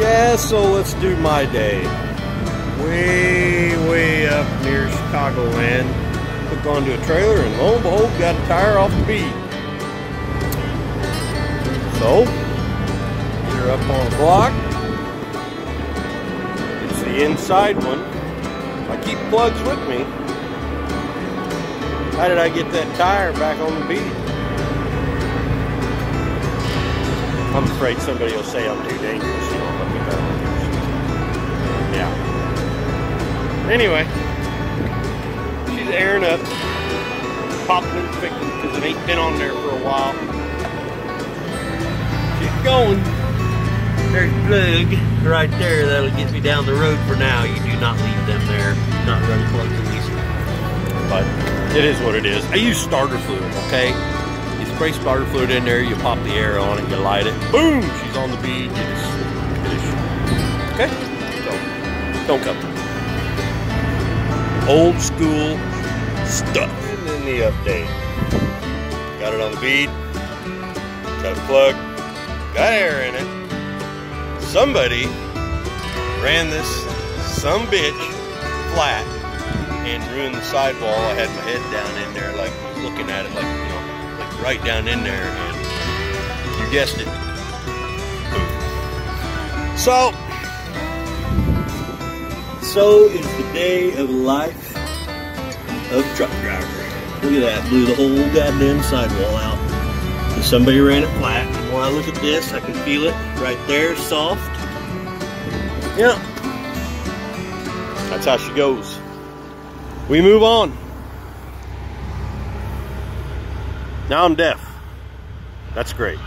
Yeah, so let's do my day. Way, way up near Chicagoland. Hooked onto a trailer and lo and behold, got a tire off the bead. So, her up on the block. It's the inside one. I keep plugs with me. How did I get that tire back on the bead? I'm afraid somebody will say I'm too dangerous, you know, me go. Yeah. Anyway, she's airing up, popping and fixing because it ain't been on there for a while. She's going. There's plug right there. That'll get me down the road for now. You do not leave them there. Do not run plugs in these. But it is what it is. I use starter fluid, okay? Spray starter fluid in there, you pop the air on it, you light it, boom, she's on the bead, you just finish. Okay? So, don't come. Old school stuff. And then the update. Got it on the bead, got a plug, got air in it. Somebody ran this some bitch flat and ruined the sidewall. I had my head down in there, like looking at it, like you know, like right down in there, and you guessed it. So, so is the day of life of truck driver. Look at that, blew the whole goddamn sidewall out. And somebody ran it flat. And when I look at this, I can feel it right there, soft. Yeah. That's how she goes. We move on. Now I'm deaf. That's great.